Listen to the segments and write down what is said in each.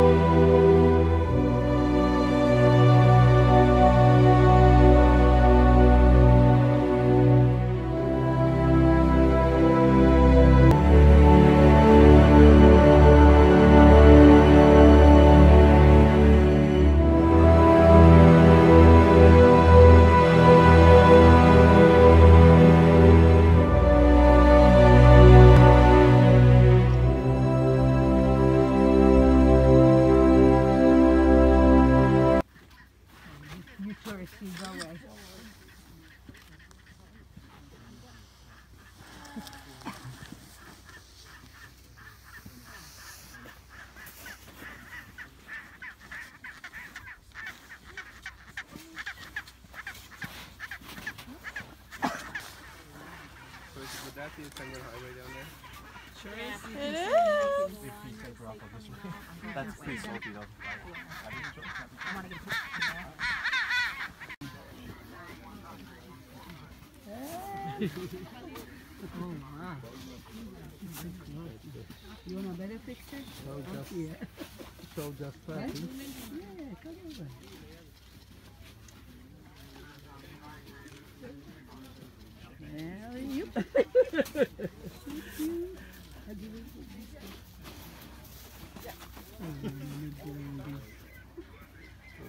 You That's pretty salty though. You want a better picture? So just, Yeah. so just Yeah, come over. Well, you.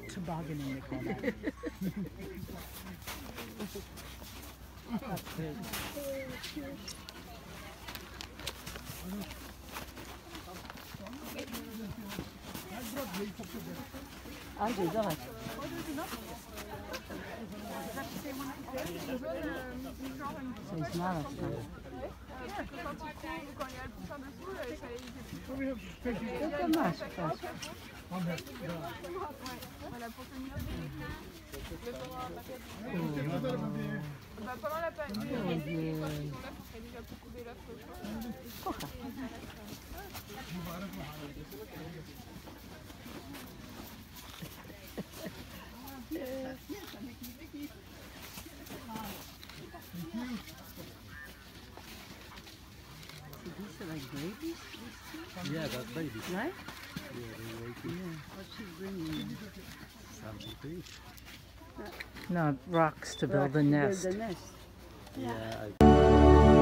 Tobogganing, they call that. That's good. Ah, j'ai les oreilles. C'est ça. quand ou quand il y a le poussin dessous, il fallait éviter. C'est dommage, je pense. Voilà, pour tenir pendant la période, ils sont là pour faire déjà pour couper l'œuf. Thank you. These are like babies? Yeah, that's babies. Right? Yeah, they're. Yeah. What's she bringing? Something. No, rocks to build a nest. Build nest. yeah. yeah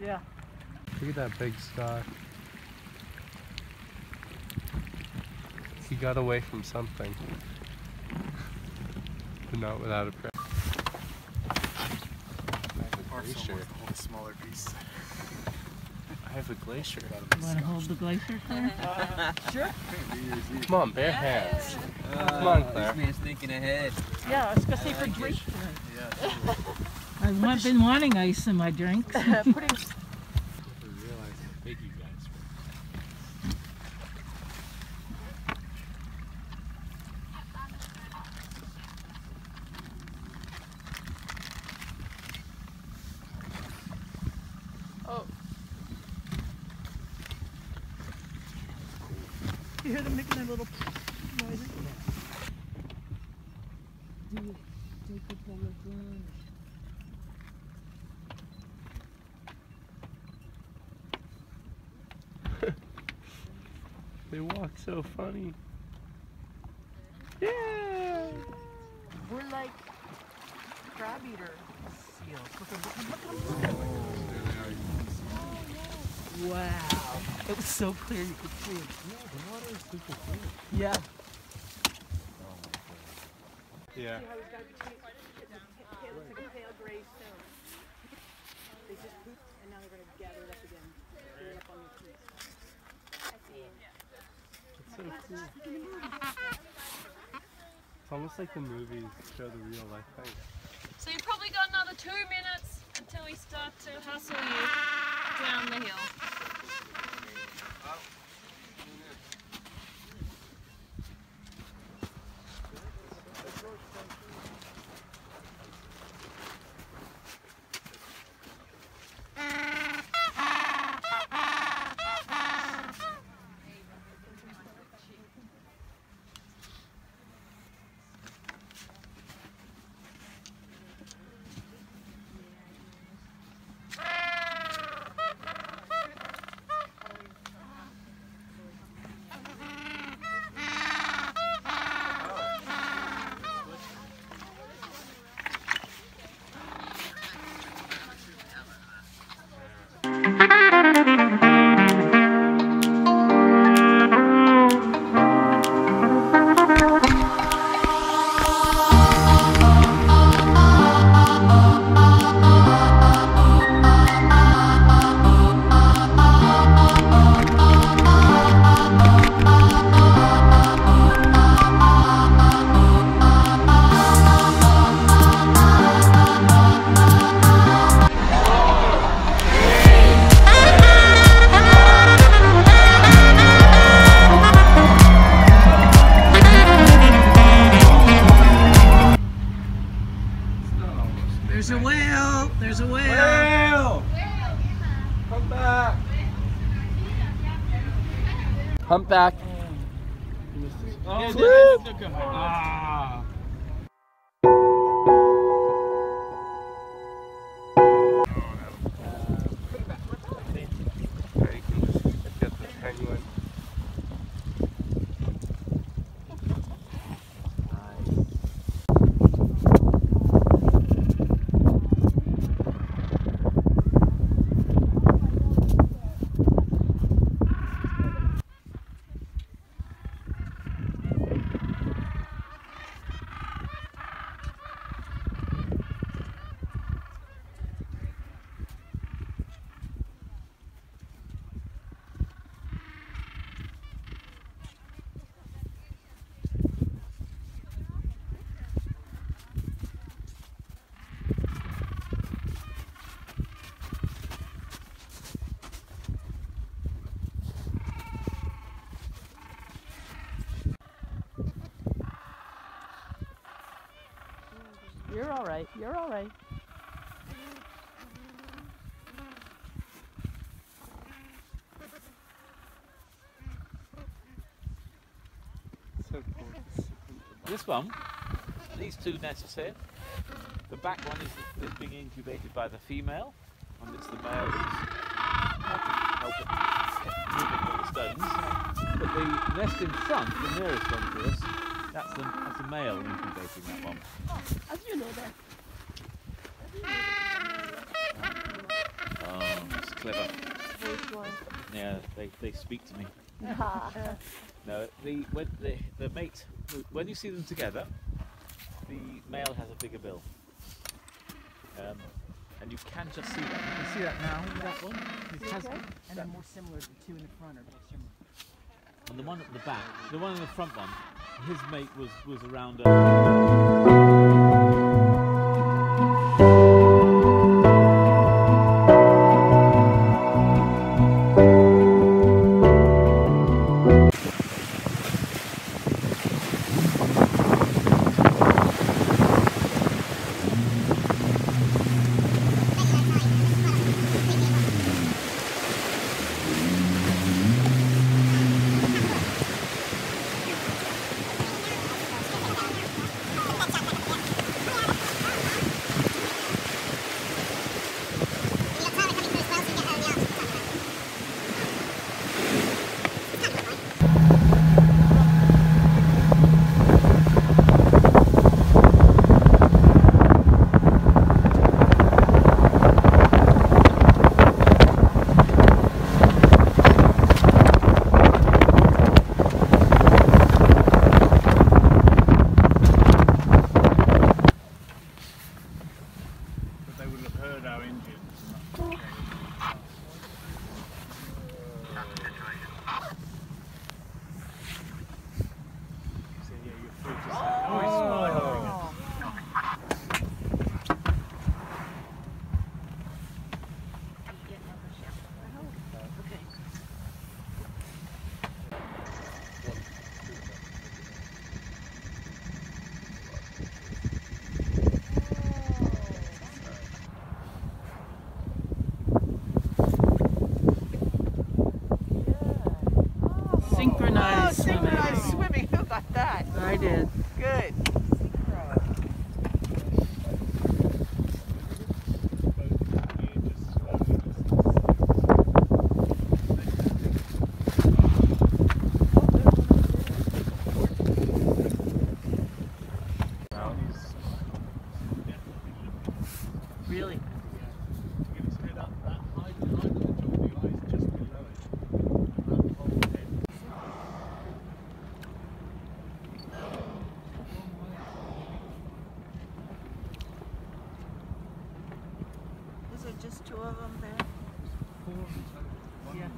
Yeah. Look at that big star. He got away from something. But not without a pre- I have a glacier. hold a smaller piece. I have a glacier. Want to hold the glacier, Claire? Uh, Come on, bare hands. Uh, Come on, Claire. This man's thinking ahead. Yeah, I was gonna say for drink. I've been wanting ice in my drinks. Putting I realize how big you guys were. You hear them making that little noise. They walk so funny. Yeah. We're like crab eater seals. Look at, look at them. Wow. It was so clear you could see it. Yeah, the water is super clear. Yeah. Yeah. how he's got a tail, it's a pale, it's like a pale gray stone. They just pooped and now they're gonna gather it up again. Get it up on the trees. It's so cool. It's almost like the movies show the real life thing. So you've probably got another two minutes until we start to hustle you down the hill. Right. You're all right. So. This one, these two nests here. The back one is, is being incubated by the female, and it's the male that's helping moving all the stones. But the nest in front, the nearest one to us, that's the, that's the male incubating that one. How do you know that? Oh, it's clever. Yeah, they, they speak to me. No, the when the, the mate when you see them together, the male has a bigger bill. Um, and you can just see that. You can see that now. That one. It has, And they're more similar. The two in the front are more similar. And the one at the back, the one in the front one, his mate was was around. A, just two of them there? Yeah.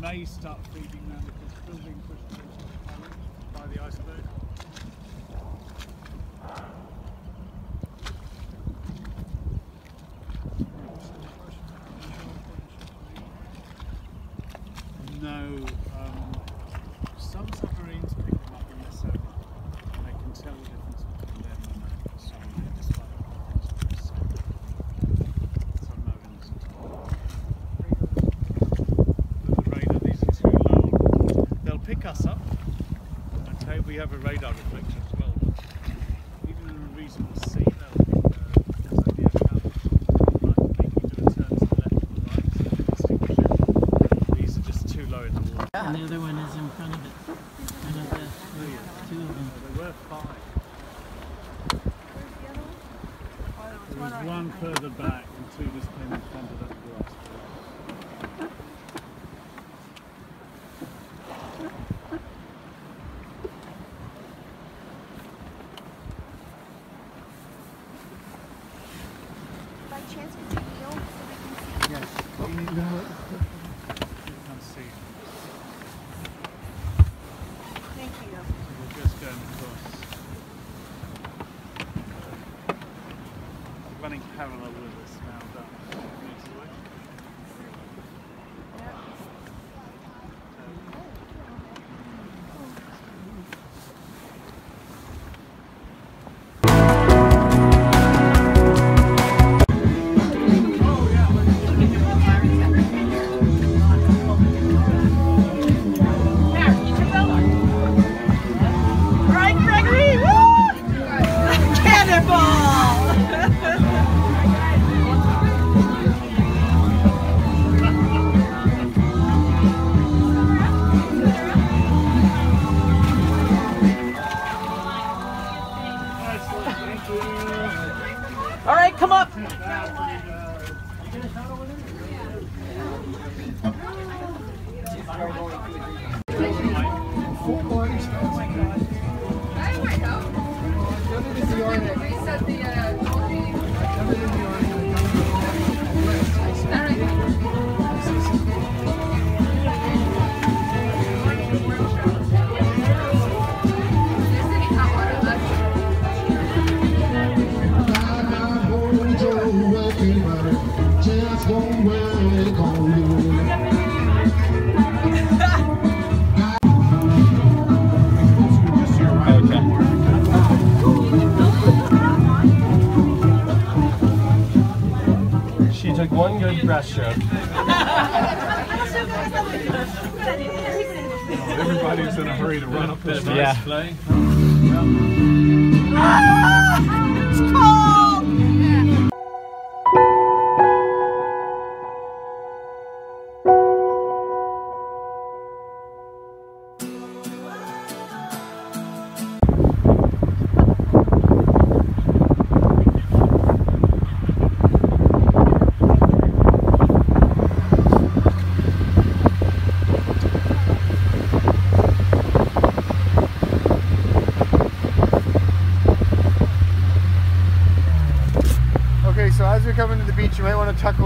may start feeding front of it. One oh, two of them. Were five. There's one further back. have a parallel one good breaststroke. Everybody's in a hurry to run up this yeah. play. Ah, it's cold!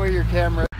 Away your camera.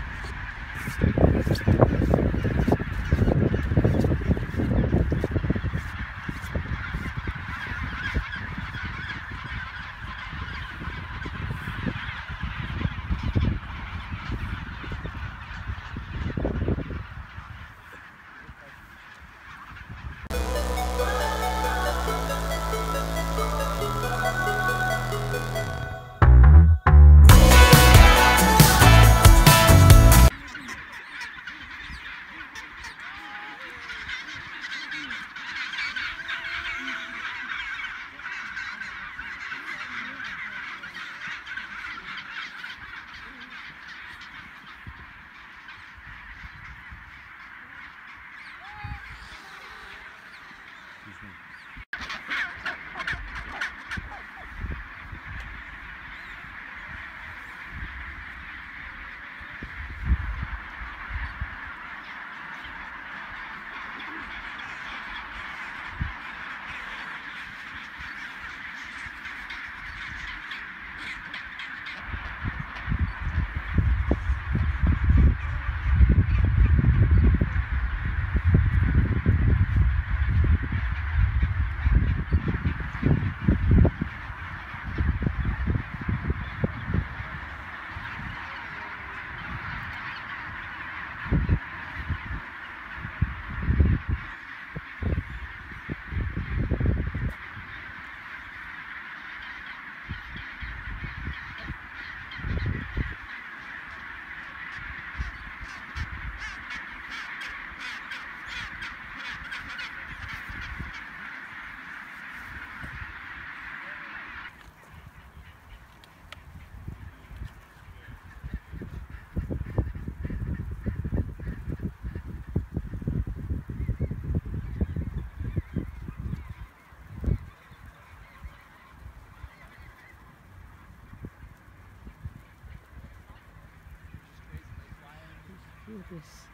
This.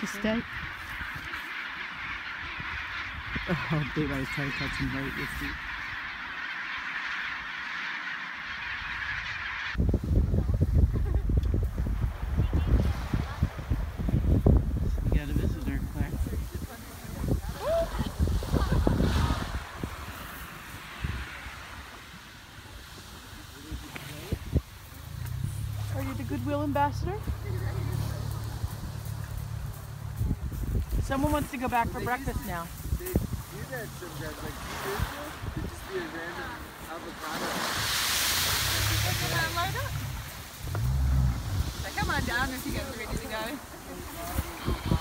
To stay. Oh, big I was trying to catch him right with the We got a visitor, Claire. Are you the Goodwill ambassador? Someone wants to go back for breakfast now. They do that sometimes, like it'd just be a random avocado. Come on down if you guys are ready to go.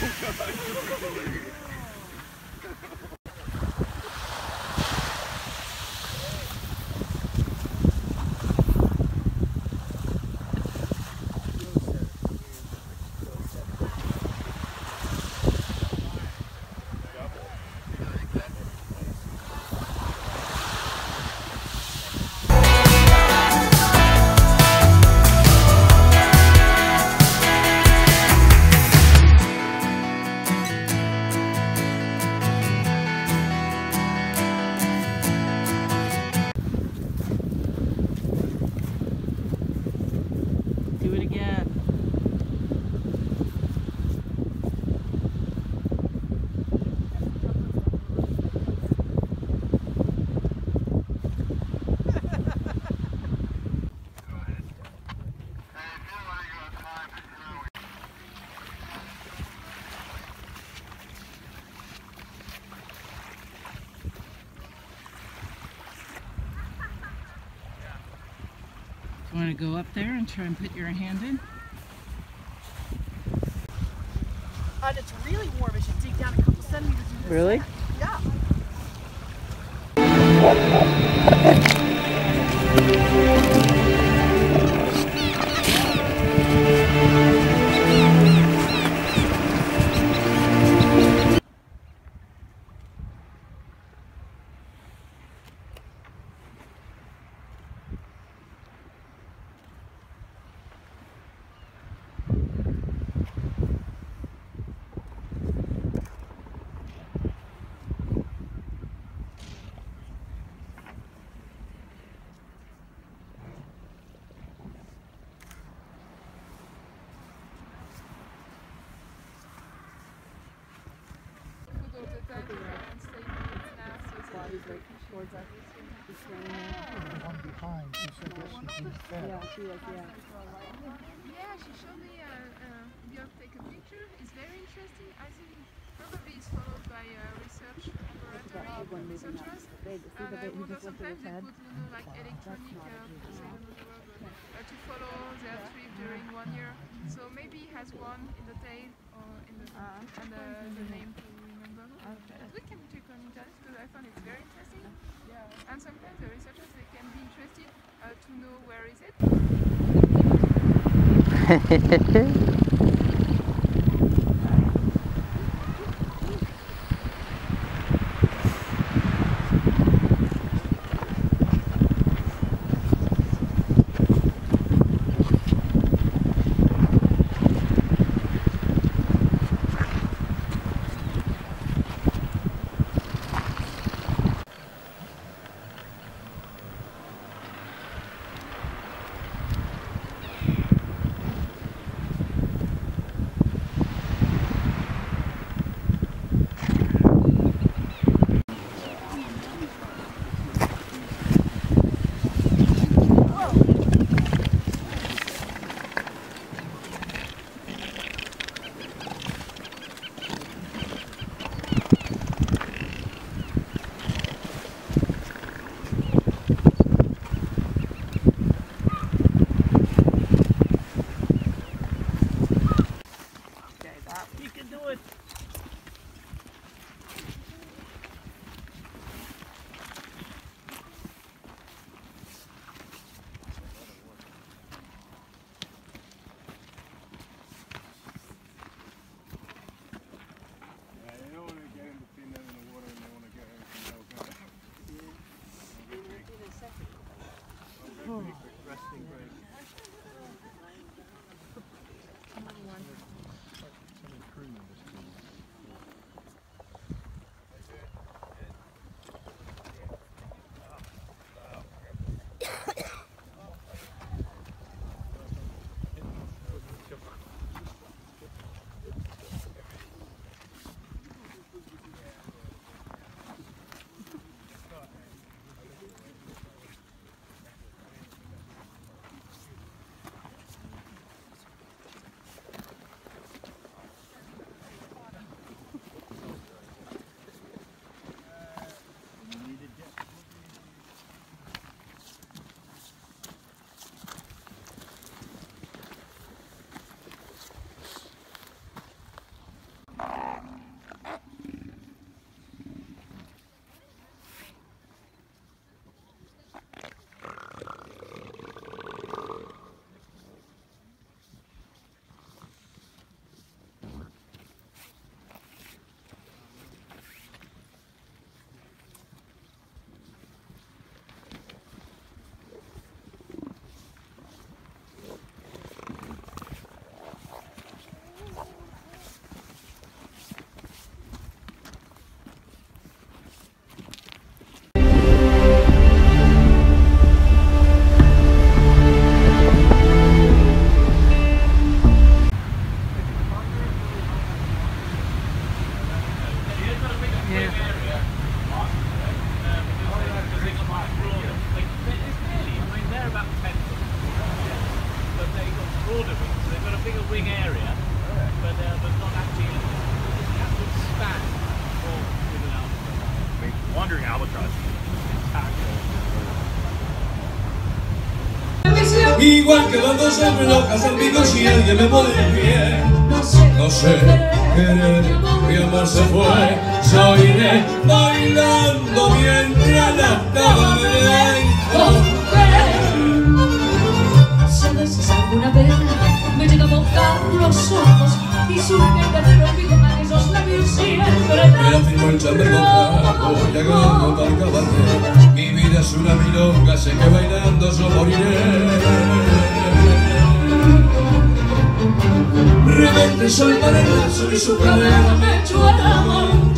ちょっと待って。Want to go up there and try and put your hand in? And it's really warm. It should dig down a couple centimeters. Into the Really? sand. Yeah. The one behind, you said that she's being fed. Yeah, she was, yeah. Yeah, she showed me a, a video take a picture. It's very interesting. I think probably it's followed by a research laboratory researchers. And I wonder sometimes they put you know, like electronic, uh, I don't know the word, but, uh, to follow their trip during one year. So maybe he has one in the tail or in the and uh, the name to remember. But we can check on internet because I found it very interesting. And sometimes the researchers they can be interested uh, to know where is it. wing area, but, uh, but not actually. Span or with an albatross. Wandering albatross. Igual que dando siempre locas al pico si alguien me pone en pie No sé querer, mi amor se fue Yo iré bailando mientras la cama me ¿Sabes si alguna vez me llega a mojar los ojos y el guerrero vivo a esos labios siempre Me la firmo el chamber con Voy a ganar para cabate Mi vida es una milonga, sé que bailando yo moriré. Rebelde soy para el lazo y su cadera me echó al amor